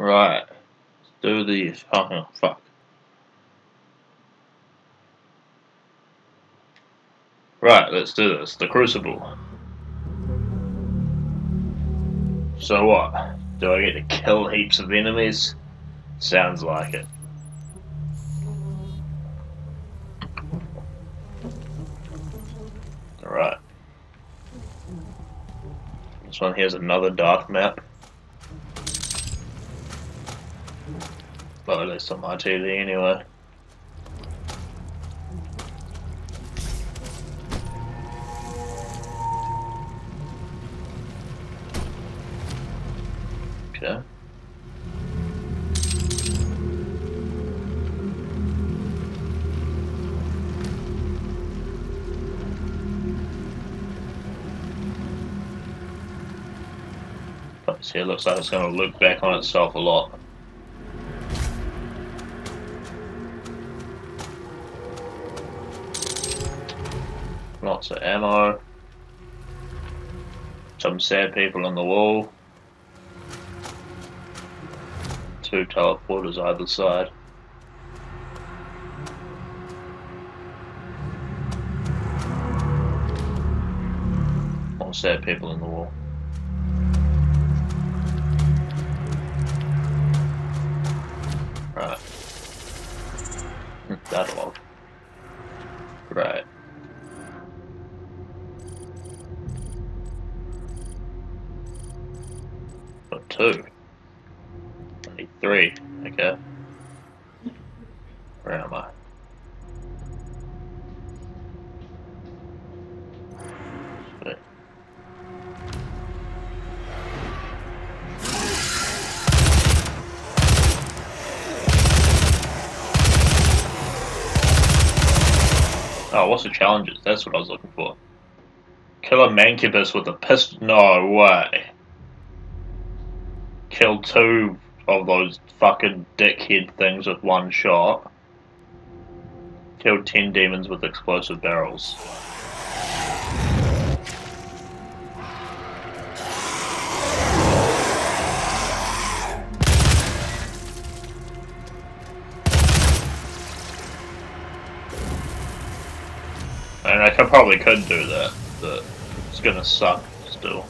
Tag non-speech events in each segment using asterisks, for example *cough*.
Right. Let's do these. Oh, oh, fuck. Right, let's do this. The Crucible. So what? Do I get to kill heaps of enemies? Sounds like it. Alright. This one here's another dark map. Well, at least on my TV anyway. Okay. See, it looks like it's going to loop back on itself a lot. Lots of ammo. Some sad people on the wall. Two teleporters either side. More sad people in the wall. Right. *laughs* That'll work. Right. Got two. Three. Okay. Where am I? Sweet. Oh, what's the challenges? That's what I was looking for. Kill a mancubus with a pistol. No way. Kill two of those fucking dickhead things with one shot. Kill ten demons with explosive barrels. And I could, probably could do that, but it's gonna suck still.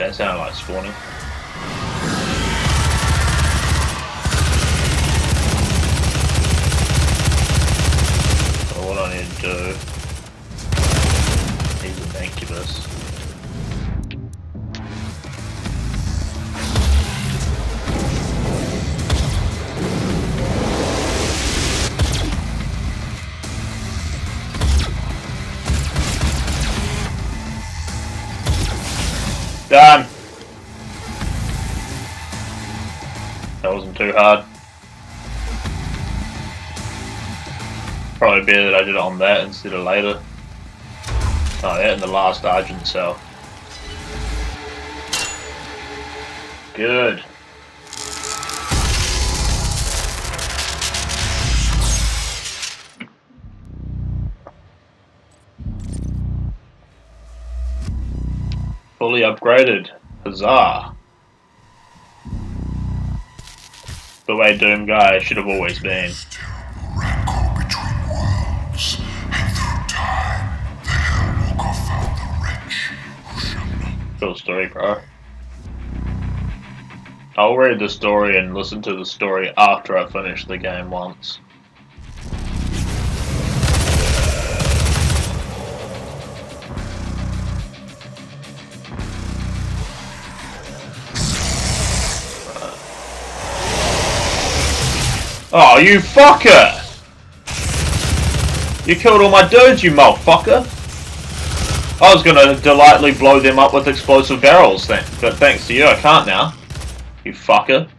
That sounded like spawning. So what I need to do is a mancubus. Done. That wasn't too hard. Probably better that I did it on that instead of later. Oh, that in the last Argent cell. Good. Fully upgraded. Huzzah. The way Doom Guy should have always been. Cool story, bro. I'll read the story and listen to the story after I finish the game once. Oh, you fucker! You killed all my dudes, you motherfucker! I was gonna delightfully blow them up with explosive barrels, then, but thanks to you, I can't now. You fucker.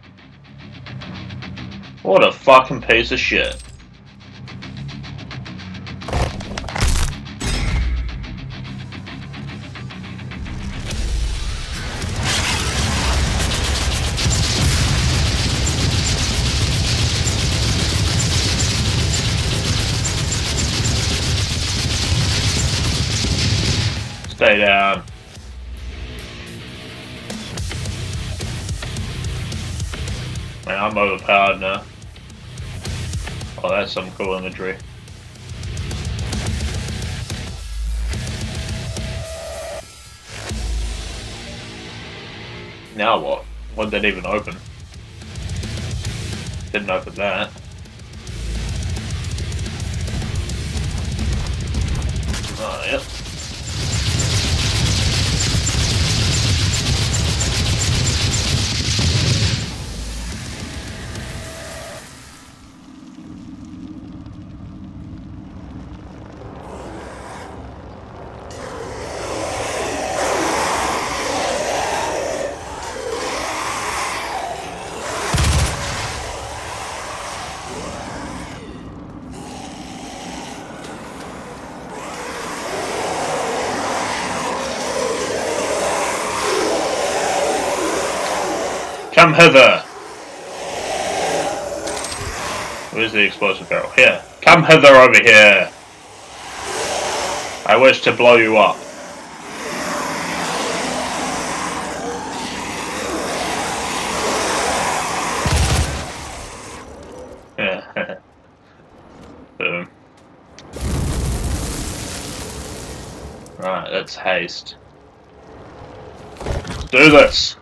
What a fucking piece of shit. Overpowered now. Oh, that's some cool imagery. Now what? What did that even open? Didn't open that. Oh, yep. Come hither! Where's the explosive barrel? Here. Come hither over here! I wish to blow you up. *laughs* Boom. Right, let's haste. Do this!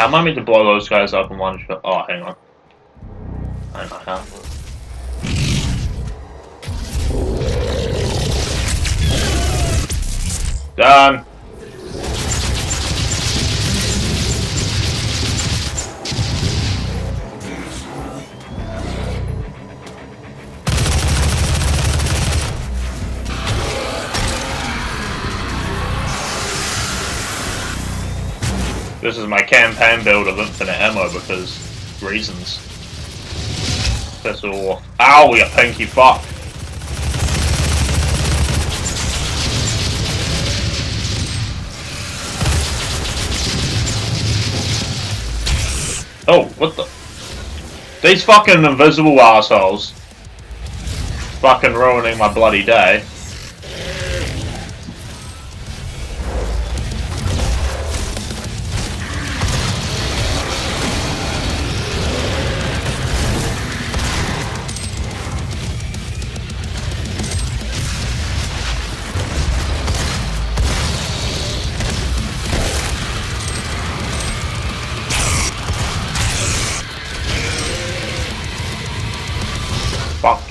I meant to blow those guys up in one shot? Oh, hang on. I know how. Done. This is my campaign build of infinite ammo because reasons. That's all. Ow, you pinky fuck. Oh, what the? These fucking invisible assholes. Fucking ruining my bloody day.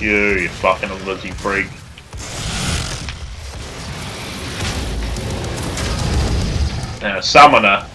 You, you fucking Lizzie freak. A summoner.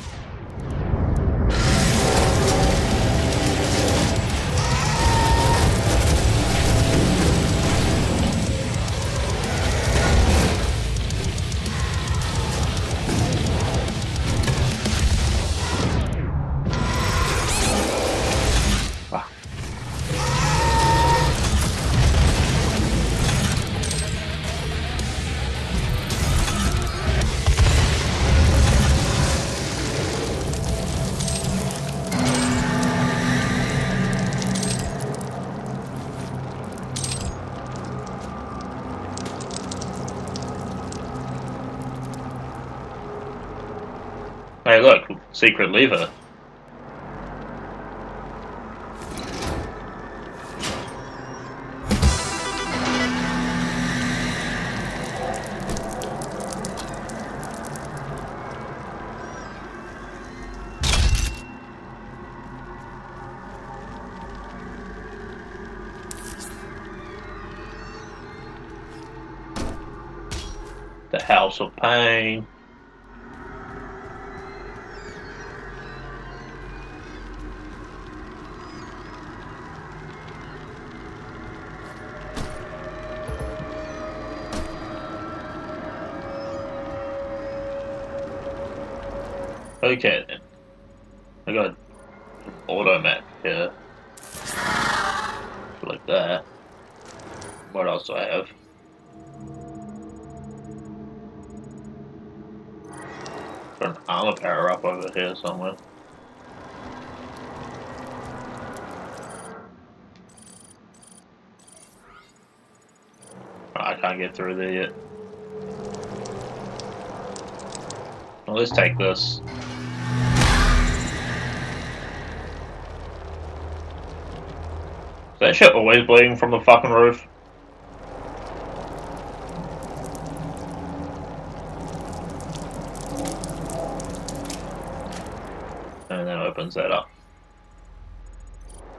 Secret lever. The House of Pain. Okay then. I got an auto map here. Like that. What else do I have? Got an armor power up over here somewhere. I can't get through there yet. Well, let's take this. That shit always bleeding from the fucking roof? And then opens that up.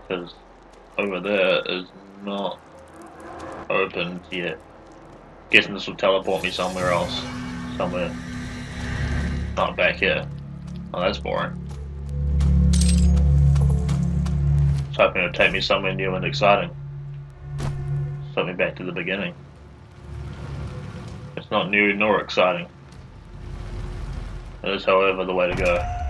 Because over there is not opened yet. Guessing this will teleport me somewhere else. Somewhere. Not back here. Oh, that's boring. Hoping it'll take me somewhere new and exciting. Something back to the beginning. It's not new nor exciting. It is, however, the way to go.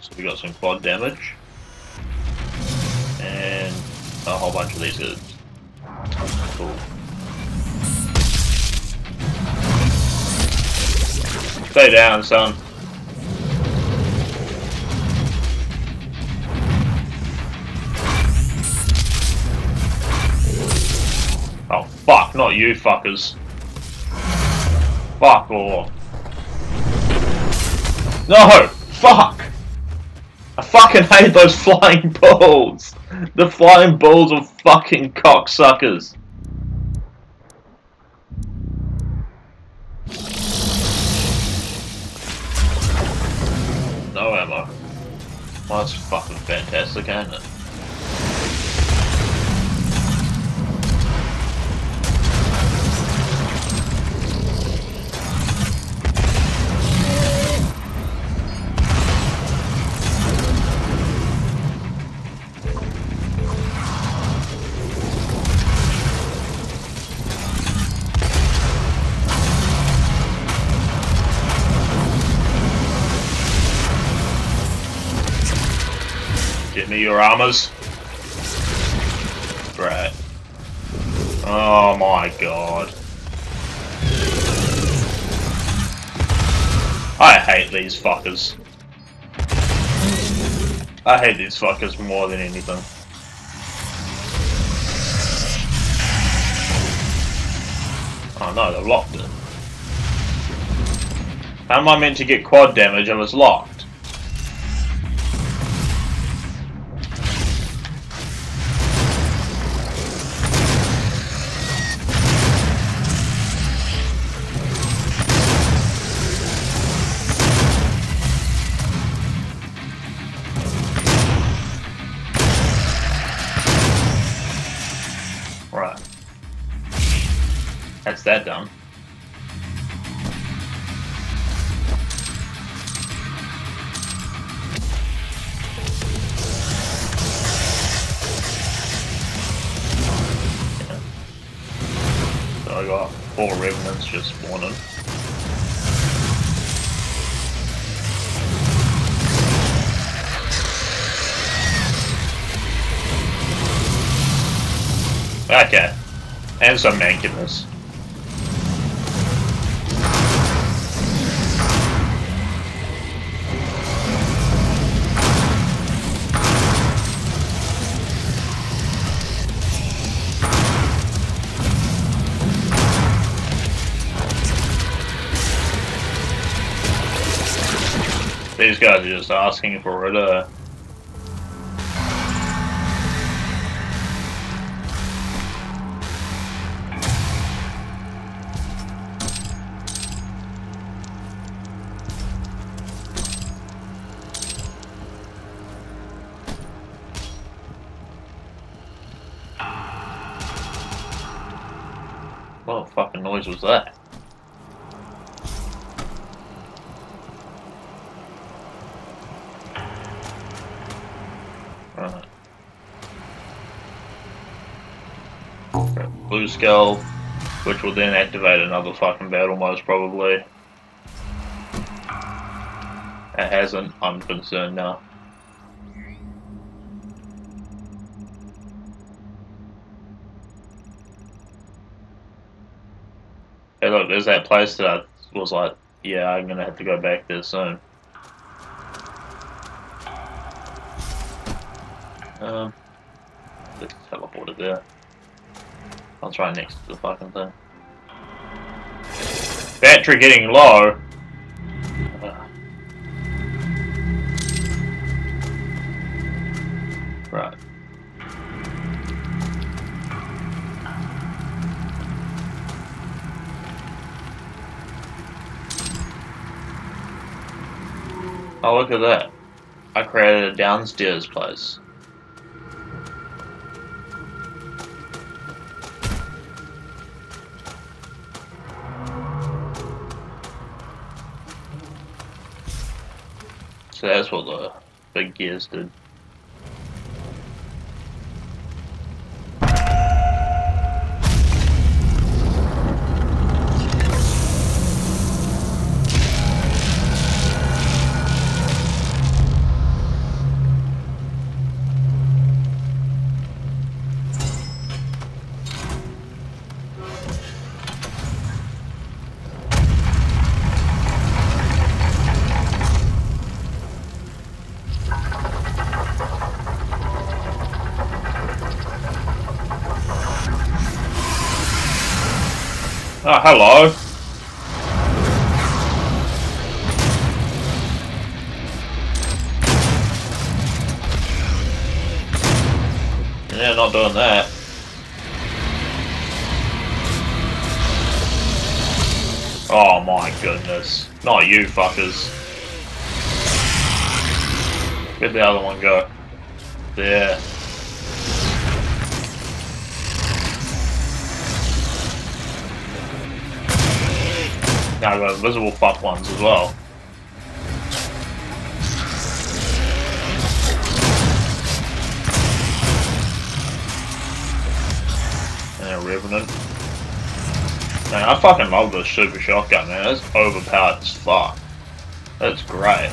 So we got some quad damage. And a whole bunch of these goods. Cool. Stay down, son. Oh, fuck, not you fuckers. Fuck off. No! Fuck! Fucking hate those flying balls! The flying balls are fucking cocksuckers. No ammo. Well, that's fucking fantastic, ain't it? Armors. Right. Oh my god. I hate these fuckers. I hate these fuckers more than anything. Oh no, they're locked it. How am I meant to get quad damage I was locked? That's that dumb. I got four revenants just spawning. Okay. And some mankiness. just asking for it. Uh... What fucking noise was that? Skull, which will then activate another fucking battle most probably. It hasn't, I'm concerned now. Hey look, there's that place that I was like, yeah, I'm gonna have to go back there soon. Um, let's teleported there. I'll try next to the fucking thing. Battery getting low. Uh. Right. Oh, look at that. I created a downstairs place. Big gears Oh, hello. Yeah, not doing that. Oh my goodness. Not you fuckers. Where'd the other one go? There. Now got invisible fuck ones as well. And a Revenant. Man, I fucking love this super shotgun, man. It's overpowered as fuck. That's great.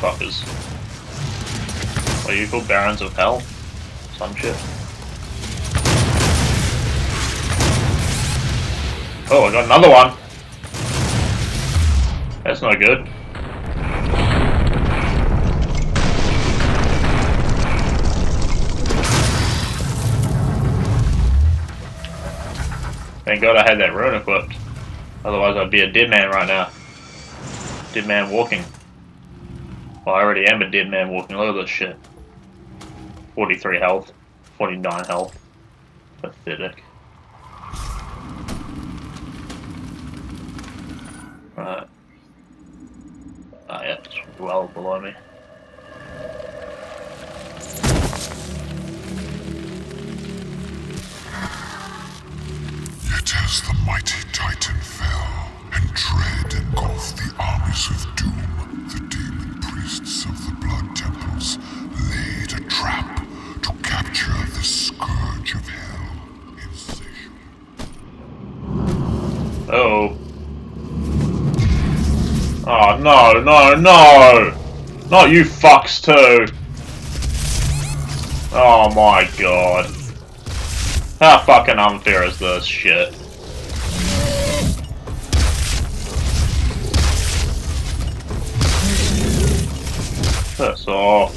Fuckers. Are you called? Barons of Hell? Some shit. Oh, I got another one! That's no good. Thank god I had that rune equipped. Otherwise I'd be a dead man right now. Dead man walking. Well, I already am a dead man walking. Look at this shit. 43 health. 49 health. Pathetic. Right. Ah, yeah, it's well below me. Yet as the mighty Titan fell, and dread engulfed the armies of doom, the demon priests of the Blood Temples laid a trap to capture the Scourge of Hell. Insatiable. Oh. Oh, no, no, no! Not you fucks too! Oh my god. How fucking unfair is this shit? Piss off.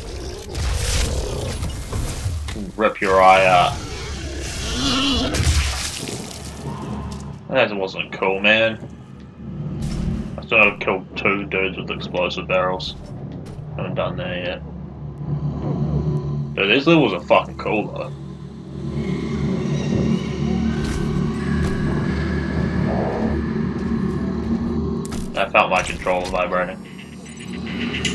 Oh. Rip your eye out. That wasn't cool, man. I still have killed two dudes with explosive barrels. Haven't done that yet. Dude, these levels are fucking cool though. I felt my controller vibrating.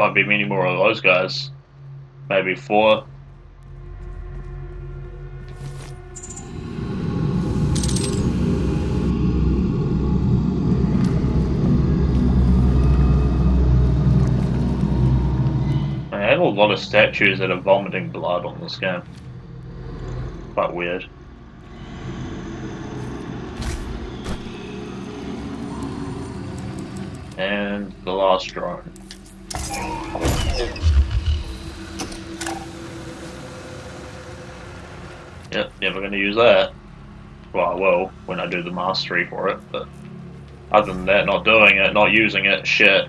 Might be many more of those guys. Maybe four. I have a lot of statues that are vomiting blood on this game. Quite weird. And the last drone. Yep, never going to use that. Well, I will when I do the mastery for it, but other than that, not doing it, not using it, shit.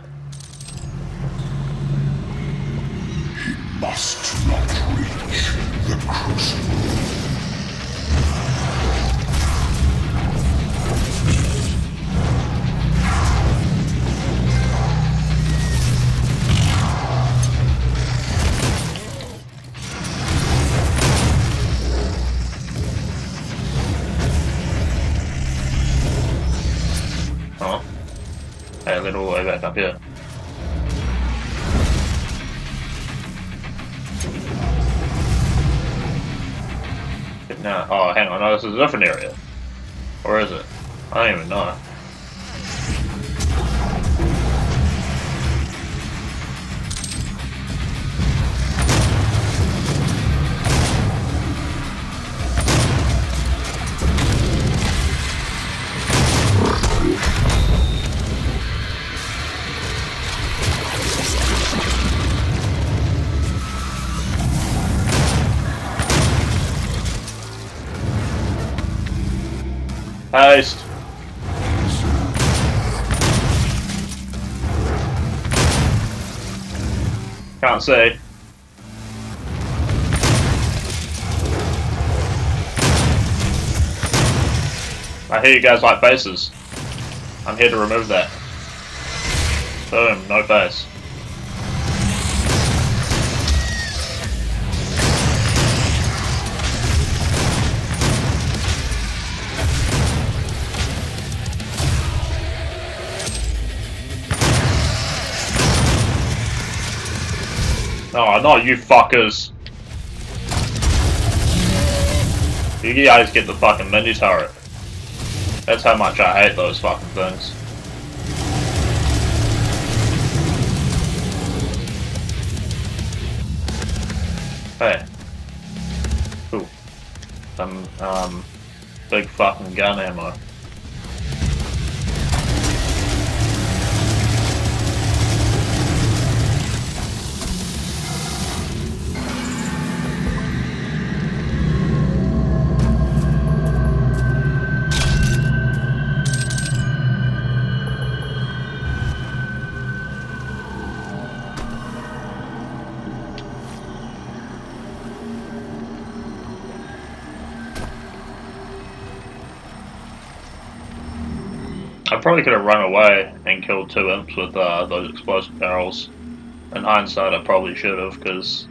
He Must not reach the crucible. Up here. Now, oh, hang on, no, this is a different area. Or is it? I don't even know. Haste! Can't say. I hear you guys like faces. I'm here to remove that. Boom, no face. Oh, not you fuckers. You guys get the fucking mini turret. That's how much I hate those fucking things. Hey. Ooh. Some, um, big fucking gun ammo. Probably could have run away and killed two imps with uh, those explosive barrels. In hindsight, I probably should have, because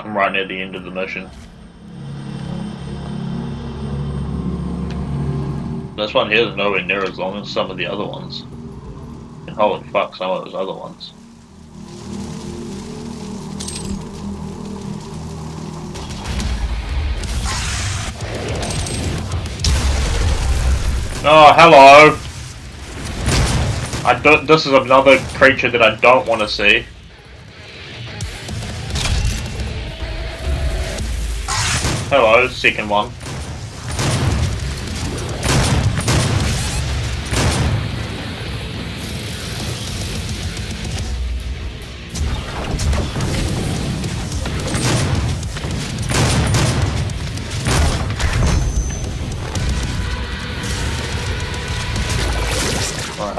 I'm right near the end of the mission. This one here is nowhere near as long as some of the other ones. And holy fuck, some of those other ones. Oh, hello! I don't. This is another creature that I don't want to see. Hello, second one.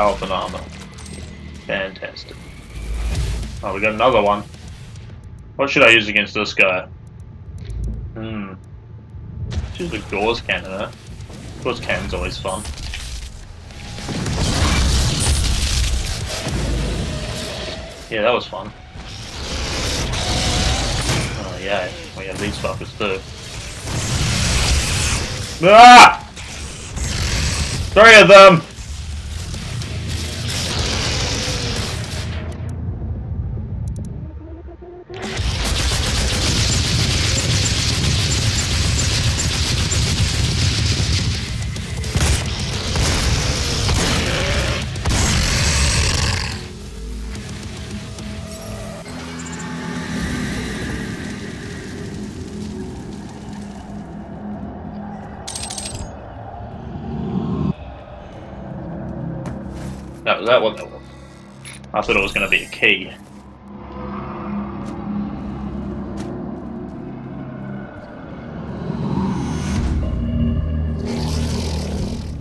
Health and armor. Fantastic. Oh, we got another one. What should I use against this guy? Hmm. Choose the Gauss Cannon, huh? Gauss Cannon's always fun. Yeah, that was fun. Oh yeah, we have these fuckers too. Ah! Three of them! Thought it was going to be a key.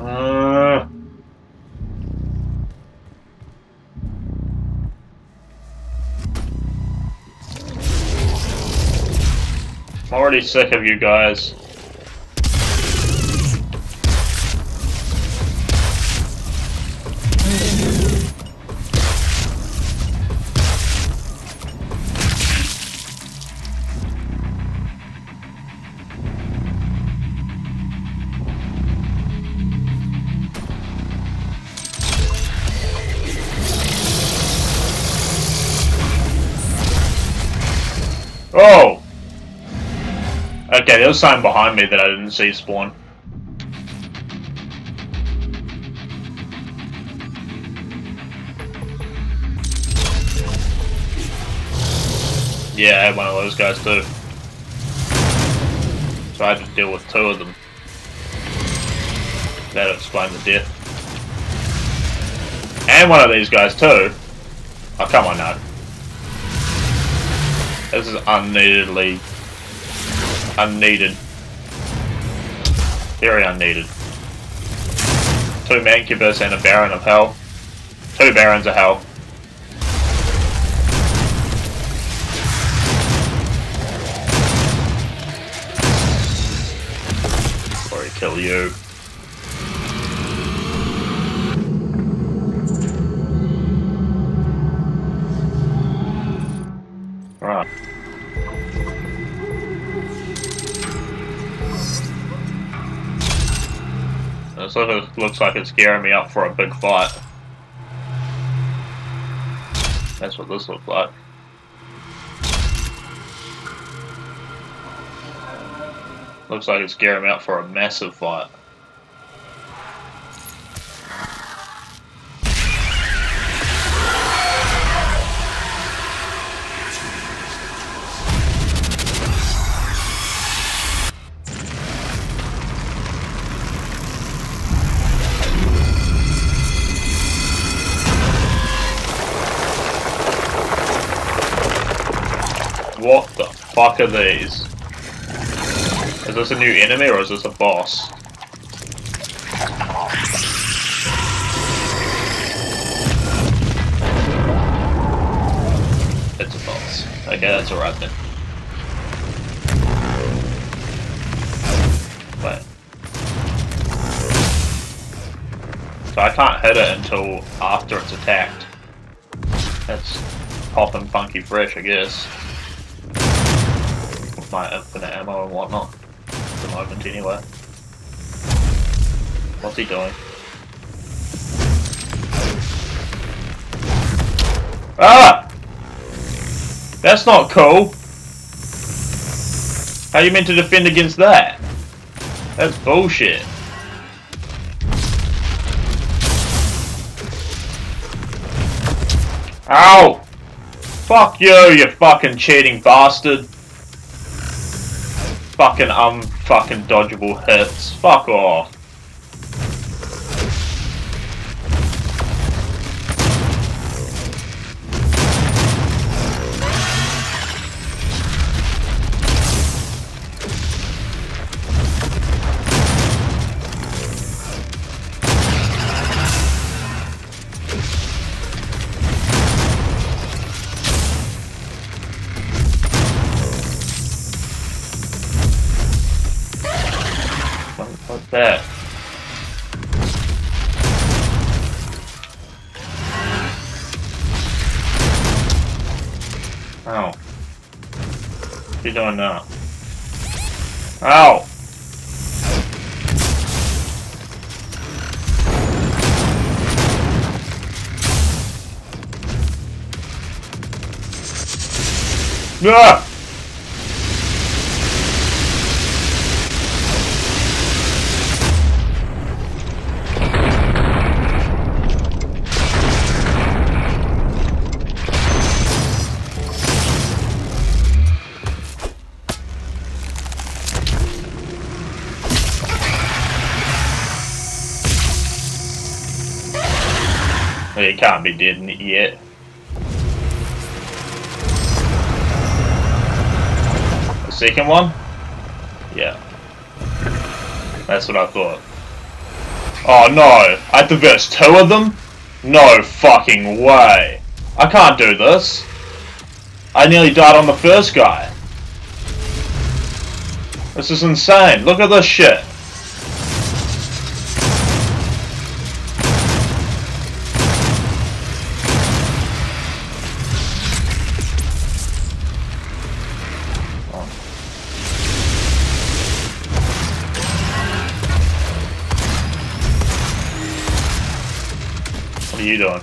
Uh, I'm already sick of you guys. Okay, there was something behind me that I didn't see spawn. Yeah, I had one of those guys too. So I had to deal with two of them. That'll explain the death. And one of these guys too. Oh, come on now. This is unneededly unneeded. Very unneeded. Two Mancubus and a Baron of Hell. Two Barons of Hell. I kill you. This looks, looks like it's gearing me up for a big fight. That's what this looks like. Looks like it's gearing me up for a massive fight. What the fuck are these? Is this a new enemy or is this a boss? It's a boss. Okay, that's alright then. Wait. So I can't hit it until after it's attacked. That's popping funky fresh, I guess my infinite ammo and whatnot. At the moment, anyway. What's he doing? Ah! That's not cool! How you meant to defend against that? That's bullshit. Ow! Fuck you, you fucking cheating bastard! Fucking um fucking dodgeable hits. Fuck off. Ah! He can't be dead yet. Second one? Yeah. That's what I thought. Oh no! I have to verse two of them? No fucking way! I can't do this! I nearly died on the first guy. This is insane. Look at this shit. Are you doing?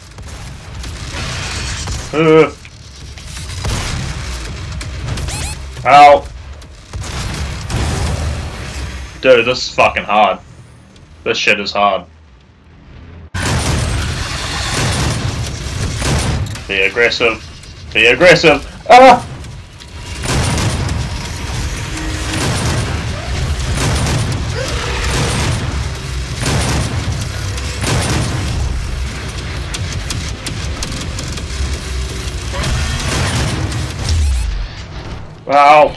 Uh. Ow. Dude, this is fucking hard. This shit is hard. Be aggressive. Be aggressive. Ah! Wow.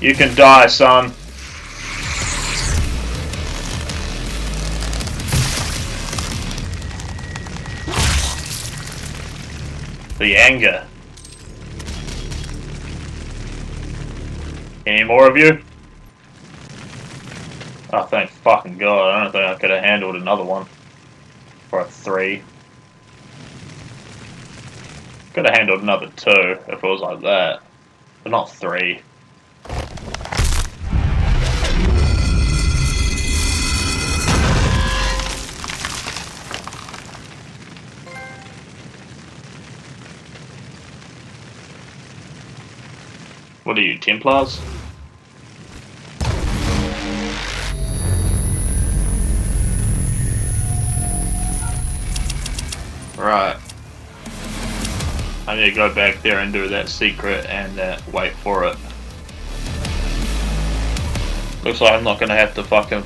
You can die, son. The anger. Any more of you? Oh, thank fucking god. I don't think I could have handled another one. Or a three. Could have handled another two if it was like that. But not three. What are you, Templars? Right. I need to go back there and do that secret and uh, wait for it. Looks like I'm not gonna have to fucking